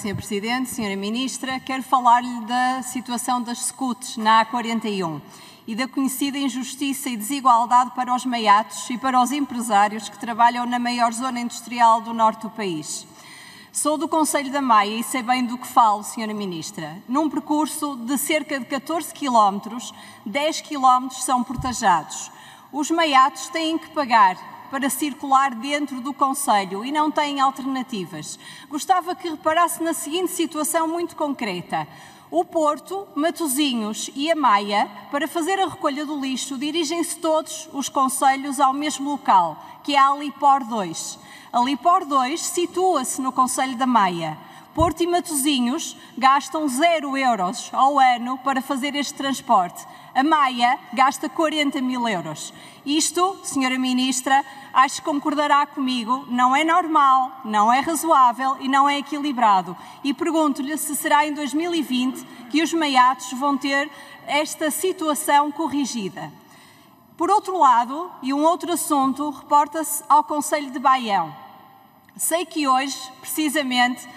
Sr. Presidente, Sra. Ministra. Quero falar-lhe da situação das scouts na A41 e da conhecida injustiça e desigualdade para os meiatos e para os empresários que trabalham na maior zona industrial do norte do país. Sou do Conselho da Maia e sei bem do que falo, Sra. Ministra. Num percurso de cerca de 14 quilómetros, 10 quilómetros são portajados. Os meiatos têm que pagar para circular dentro do Conselho e não têm alternativas. Gostava que reparasse na seguinte situação muito concreta. O Porto, Matosinhos e a Maia, para fazer a recolha do lixo, dirigem-se todos os conselhos ao mesmo local, que é a Alipor 2. A Alipor 2 situa-se no Conselho da Maia. Porto e Matosinhos gastam zero euros ao ano para fazer este transporte. A Maia gasta 40 mil euros. Isto, Senhora Ministra, acho que concordará comigo, não é normal, não é razoável e não é equilibrado. E pergunto-lhe se será em 2020 que os meiatos vão ter esta situação corrigida. Por outro lado, e um outro assunto, reporta-se ao Conselho de Baião. Sei que hoje, precisamente,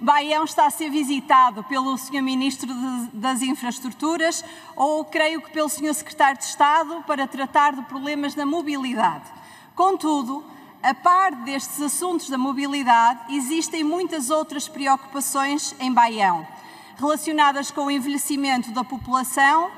Baião está a ser visitado pelo Sr. Ministro das Infraestruturas ou creio que pelo Sr. Secretário de Estado para tratar de problemas da mobilidade. Contudo, a par destes assuntos da mobilidade, existem muitas outras preocupações em Baião, relacionadas com o envelhecimento da população.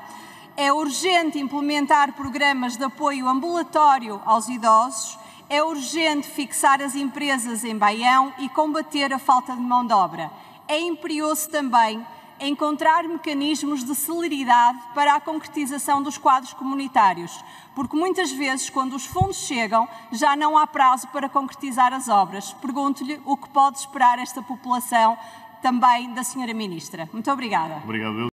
É urgente implementar programas de apoio ambulatório aos idosos é urgente fixar as empresas em Baião e combater a falta de mão de obra. É imperioso também encontrar mecanismos de celeridade para a concretização dos quadros comunitários, porque muitas vezes, quando os fundos chegam, já não há prazo para concretizar as obras. Pergunto-lhe o que pode esperar esta população também da Senhora Ministra. Muito obrigada. Obrigado.